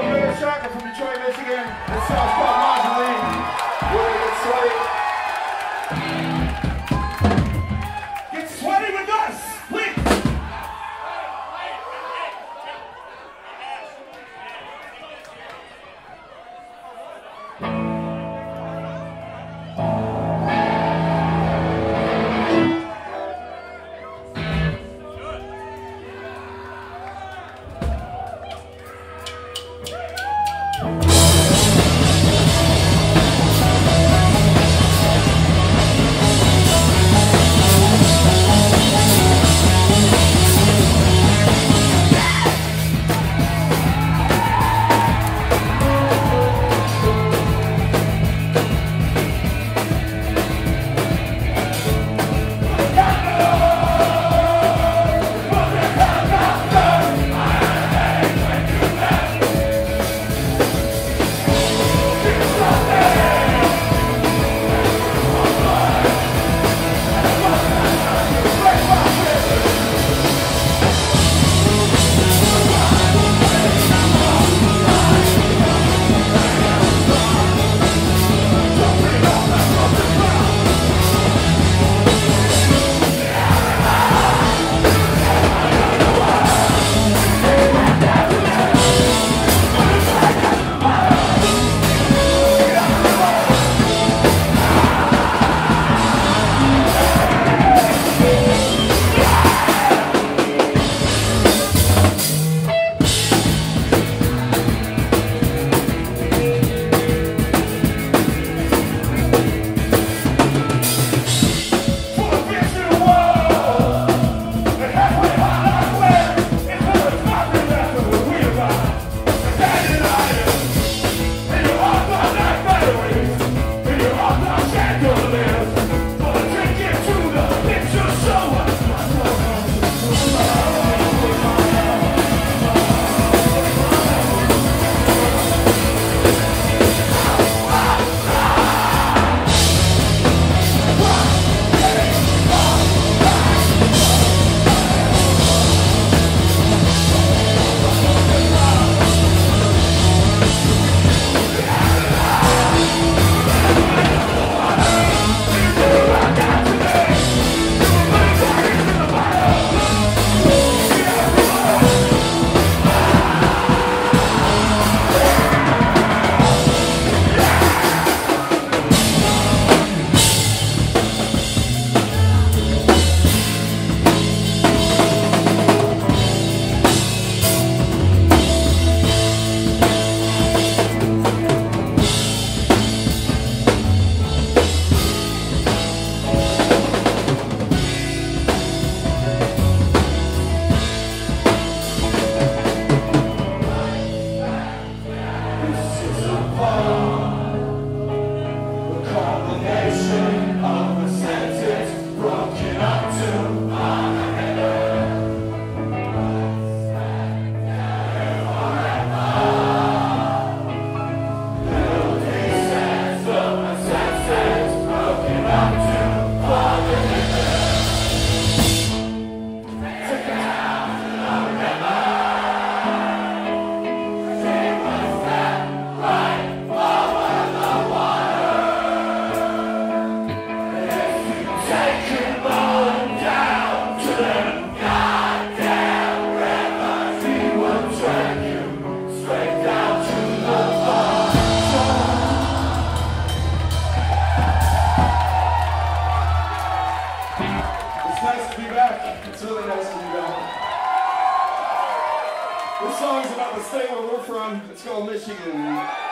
from Detroit, Michigan. This song's about the state where we're from. It's called Michigan.